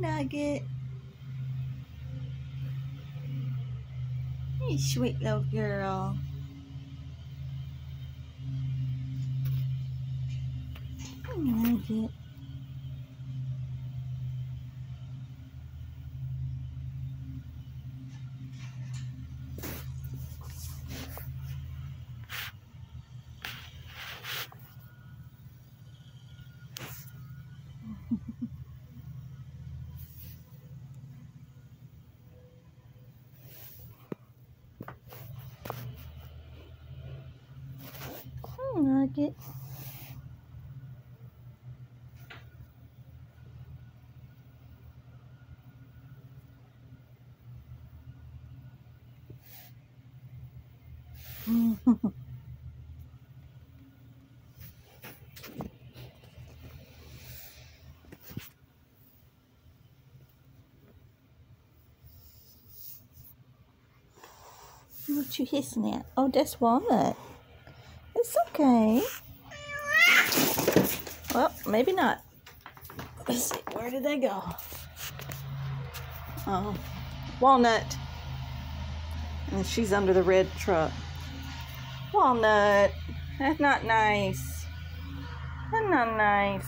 Nugget. You sweet little girl. Nugget. What you hissing at? Oh, that's Walnut. It's okay. Well, maybe not. Let's see, where did they go? Oh, Walnut. And she's under the red truck. Walnut, that's not nice. That's not nice.